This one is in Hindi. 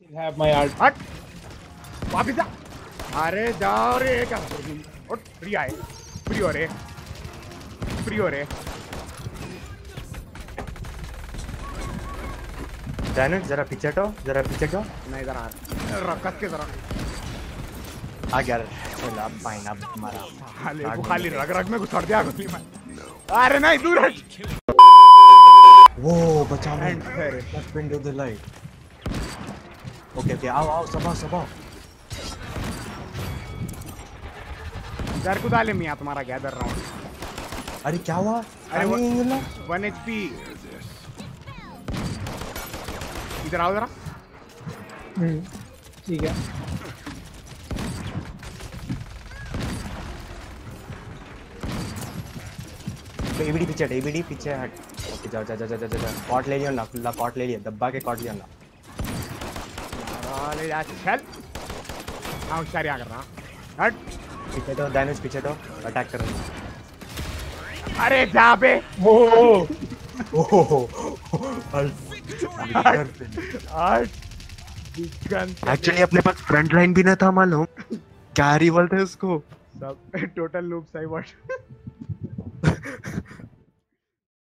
Still have my art. हट वापिस जा। अरे जाओ रे क्या कर रही उठ फ्री आए। फ्री हो रे। फ्री हो रे। डैनिट जरा पीछे हटो जरा पीछे हटो। नहीं इधर आ रकस के जरा। आ गया चला पाइना मारा खाली वो खाली रग रग में घुसड़ दिया गोली में। अरे नहीं दूर हट। वो बचा मैं एंड फिर window the light okay okay आओ आओ सब आओ सब आओ. इधर कुदा ले मियाँ तुम्हारा गैदर राउंड अरे क्या हुआ? अरे वो- नहीं मिला? One H P. इधर आओ जरा। हम्म, ठीक है। तो एबीडी पीछे एबीडी पीछे हट। ओके जाओ जाओ जाओ जाओ जाओ जाओ। कॉट ले लियो ना ला कॉट ले लिया दब्बा के कॉट लिया ना। अरे यार चल हाँ होशियारी आ कर रहा हट पीछे तो डैमेज पीछे तो अटैक कर. अरे जा बे ओहो हट गन एक्चुअली अपने पास फ्रंट लाइन भी ना था मालूम? कैरी बोलते हैं उसको? सब टोटल लूप सही वर्ड